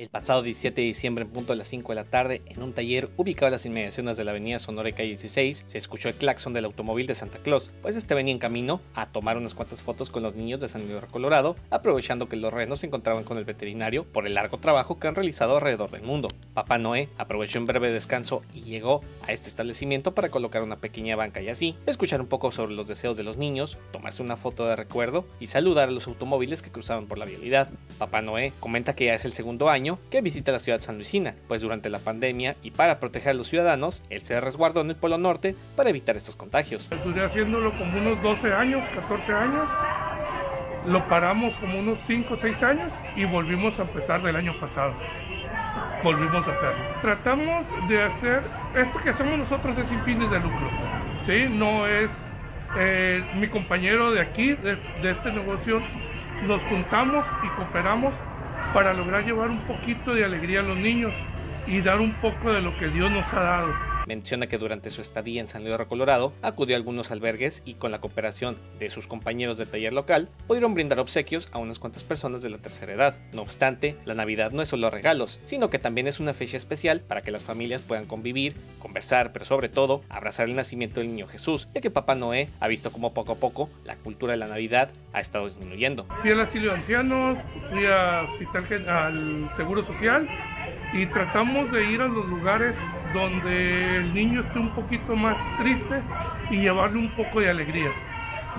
El pasado 17 de diciembre, en punto de las 5 de la tarde, en un taller ubicado en las inmediaciones de la avenida Sonora y calle 16, se escuchó el claxon del automóvil de Santa Claus, pues este venía en camino a tomar unas cuantas fotos con los niños de San Miguel Colorado, aprovechando que los renos se encontraban con el veterinario por el largo trabajo que han realizado alrededor del mundo. Papá Noé aprovechó un breve descanso y llegó a este establecimiento para colocar una pequeña banca y así escuchar un poco sobre los deseos de los niños, tomarse una foto de recuerdo y saludar a los automóviles que cruzaban por la vialidad. Papá Noé comenta que ya es el segundo año que visita la ciudad San Luisina, pues durante la pandemia y para proteger a los ciudadanos, él se resguardó en el Polo Norte para evitar estos contagios. Estuve haciéndolo como unos 12 años, 14 años, lo paramos como unos 5 o 6 años y volvimos a empezar del año pasado. Volvimos a hacerlo. Tratamos de hacer, esto que hacemos nosotros es sin fines de lucro, ¿sí? No es eh, mi compañero de aquí, de, de este negocio, nos juntamos y cooperamos para lograr llevar un poquito de alegría a los niños y dar un poco de lo que Dios nos ha dado. Menciona que durante su estadía en San Luis Colorado acudió a algunos albergues y con la cooperación de sus compañeros de taller local pudieron brindar obsequios a unas cuantas personas de la tercera edad. No obstante, la Navidad no es solo regalos, sino que también es una fecha especial para que las familias puedan convivir, conversar, pero sobre todo abrazar el nacimiento del niño Jesús, ya que Papá Noé ha visto como poco a poco la cultura de la Navidad ha estado disminuyendo. Fui al asilo de ancianos, fui al Seguro Social y tratamos de ir a los lugares donde el niño esté un poquito más triste y llevarle un poco de alegría.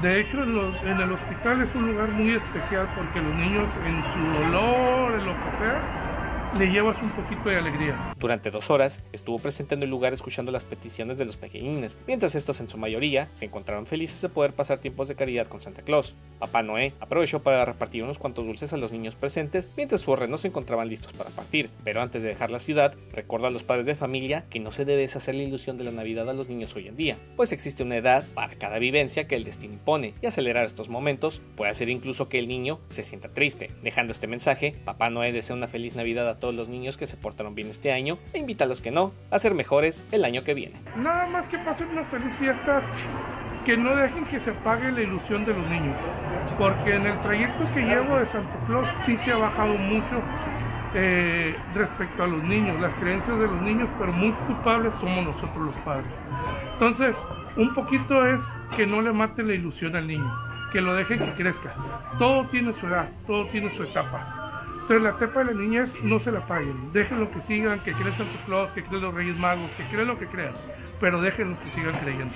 De hecho, en, el hospital es un lugar muy especial porque los niños en su dolor, en lo que sea, le llevas un poquito de alegría. Durante dos horas estuvo presente en el lugar escuchando las peticiones de los pequeñines, mientras estos en su mayoría se encontraron felices de poder pasar tiempos de caridad con Santa Claus. Papá Noé aprovechó para repartir unos cuantos dulces a los niños presentes mientras sus renos se encontraban listos para partir, pero antes de dejar la ciudad, recuerda a los padres de familia que no se debe deshacer la ilusión de la Navidad a los niños hoy en día, pues existe una edad para cada vivencia que el destino impone y acelerar estos momentos puede hacer incluso que el niño se sienta triste. Dejando este mensaje, Papá Noé desea una feliz Navidad a todos los niños que se portaron bien este año e invita a los que no a ser mejores el año que viene. Nada más que pasen unas felices fiestas, que no dejen que se pague la ilusión de los niños, porque en el trayecto que llevo de Santo Claus sí se ha bajado mucho eh, respecto a los niños, las creencias de los niños, pero muy culpables somos nosotros los padres. Entonces, un poquito es que no le mate la ilusión al niño, que lo dejen que crezca. Todo tiene su edad, todo tiene su etapa. Entonces la etapa de la niñez no se la paguen. Déjenlo que sigan, que crean Santa Claus, que crean los Reyes Magos, que crean lo que crean. Pero déjenlos que sigan creyendo.